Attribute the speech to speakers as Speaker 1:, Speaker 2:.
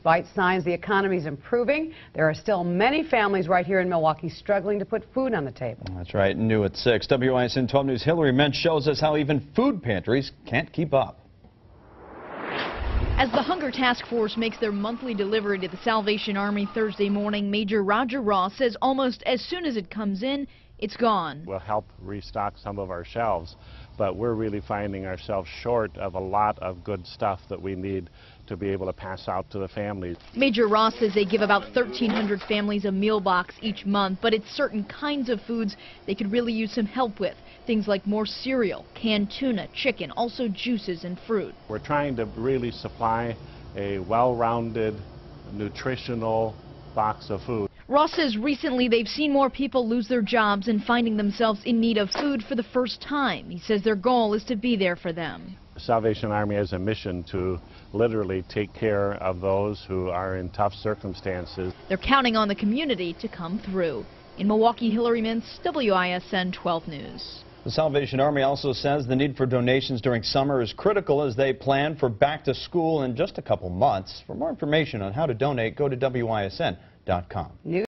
Speaker 1: Despite signs the economy is improving, there are still many families right here in Milwaukee struggling to put food on the table.
Speaker 2: That's right, new at 6. WISN 12 News' Hillary Mintz shows us how even food pantries can't keep up.
Speaker 3: As the Hunger Task Force makes their monthly delivery to the Salvation Army Thursday morning, Major Roger Ross says almost as soon as it comes in, it's gone.
Speaker 4: We'll help restock some of our shelves, but we're really finding ourselves short of a lot of good stuff that we need to be able to pass out to the families.
Speaker 3: Major Ross says they give about 1,300 families a meal box each month, but it's certain kinds of foods they could really use some help with. Things like more cereal, canned tuna, chicken, also juices and fruit.
Speaker 4: We're trying to really supply a well-rounded, nutritional box of food.
Speaker 3: Ross says recently they've seen more people lose their jobs and finding themselves in need of food for the first time. He says their goal is to be there for them.
Speaker 4: Salvation Army has a mission to literally take care of those who are in tough circumstances.
Speaker 3: They're counting on the community to come through. In Milwaukee, Hillary Mintz, WISN 12 News.
Speaker 2: The Salvation Army also says the need for donations during summer is critical as they plan for back to school in just a couple months. For more information on how to donate, go to WISN.com.